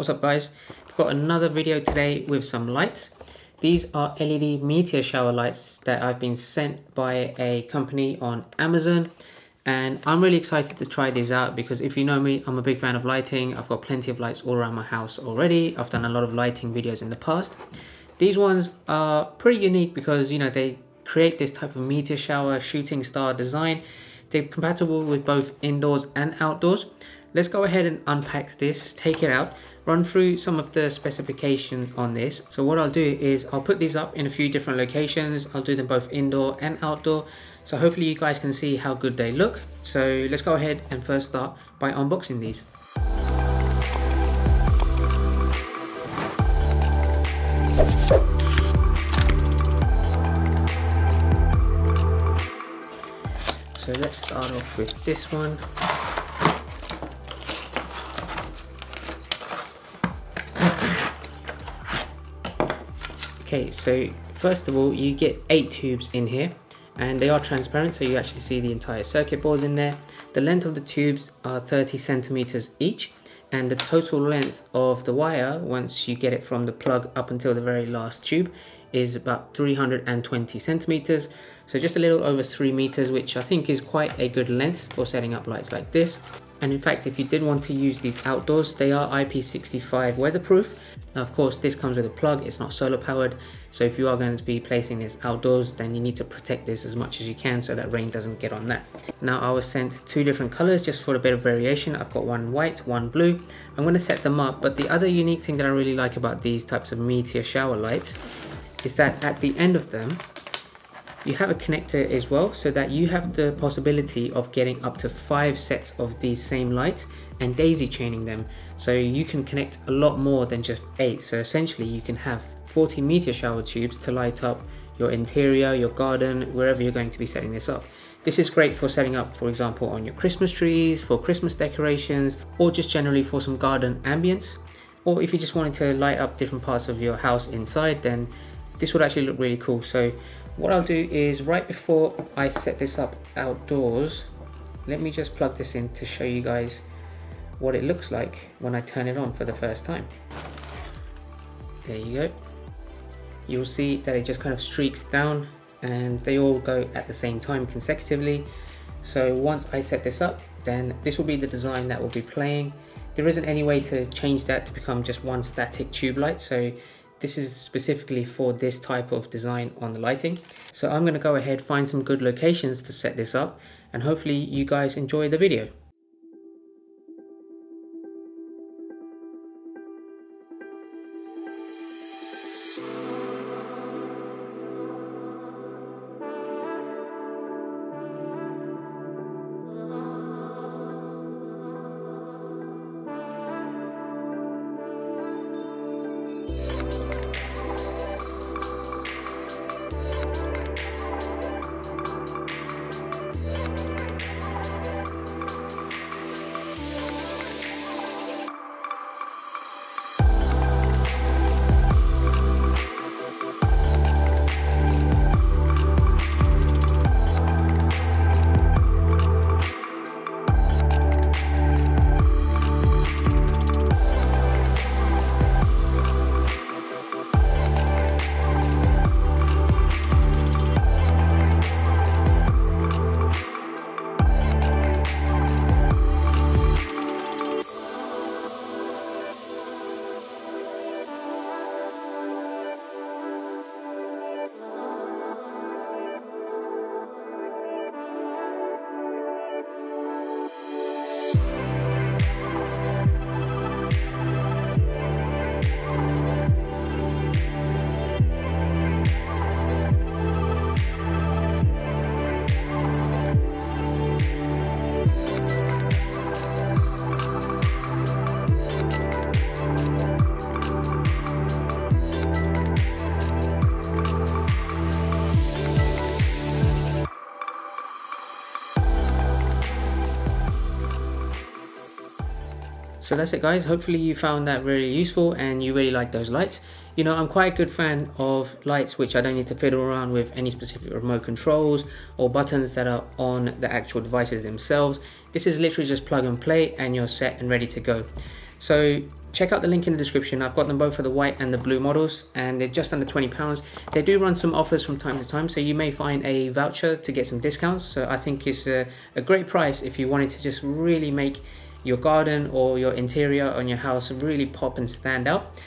What's up guys? I've got another video today with some lights. These are LED meteor shower lights that I've been sent by a company on Amazon and I'm really excited to try these out because if you know me, I'm a big fan of lighting. I've got plenty of lights all around my house already. I've done a lot of lighting videos in the past. These ones are pretty unique because you know they create this type of meteor shower shooting star design. They're compatible with both indoors and outdoors. Let's go ahead and unpack this, take it out, run through some of the specifications on this. So what I'll do is I'll put these up in a few different locations. I'll do them both indoor and outdoor. So hopefully you guys can see how good they look. So let's go ahead and first start by unboxing these. So let's start off with this one. Okay, so first of all, you get eight tubes in here and they are transparent so you actually see the entire circuit boards in there. The length of the tubes are 30 centimeters each and the total length of the wire once you get it from the plug up until the very last tube is about 320 centimeters so just a little over three meters which I think is quite a good length for setting up lights like this and in fact, if you did want to use these outdoors, they are IP65 weatherproof. Now, of course, this comes with a plug, it's not solar powered. So if you are going to be placing this outdoors, then you need to protect this as much as you can so that rain doesn't get on that. Now, I was sent two different colors just for a bit of variation. I've got one white, one blue. I'm going to set them up, but the other unique thing that I really like about these types of meteor shower lights is that at the end of them, you have a connector as well so that you have the possibility of getting up to five sets of these same lights and daisy chaining them. So you can connect a lot more than just eight. So essentially you can have 40 meteor shower tubes to light up your interior your garden wherever you're going to be setting this up. This is great for setting up for example on your christmas trees for christmas decorations or just generally for some garden ambience. Or if you just wanted to light up different parts of your house inside then this would actually look really cool. So what I'll do is right before I set this up outdoors let me just plug this in to show you guys what it looks like when I turn it on for the first time. There you go. You'll see that it just kind of streaks down and they all go at the same time consecutively. So once I set this up then this will be the design that will be playing. There isn't any way to change that to become just one static tube light. So this is specifically for this type of design on the lighting. So I'm going to go ahead find some good locations to set this up and hopefully you guys enjoy the video. So that's it guys, hopefully you found that really useful and you really like those lights. You know, I'm quite a good fan of lights which I don't need to fiddle around with any specific remote controls or buttons that are on the actual devices themselves. This is literally just plug and play and you're set and ready to go. So check out the link in the description. I've got them both for the white and the blue models and they're just under 20 pounds. They do run some offers from time to time so you may find a voucher to get some discounts. So I think it's a, a great price if you wanted to just really make your garden or your interior on your house really pop and stand out.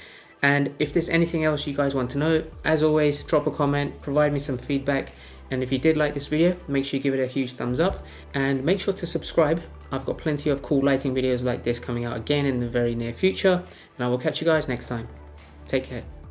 And if there's anything else you guys want to know, as always, drop a comment, provide me some feedback. And if you did like this video, make sure you give it a huge thumbs up and make sure to subscribe. I've got plenty of cool lighting videos like this coming out again in the very near future. And I will catch you guys next time. Take care.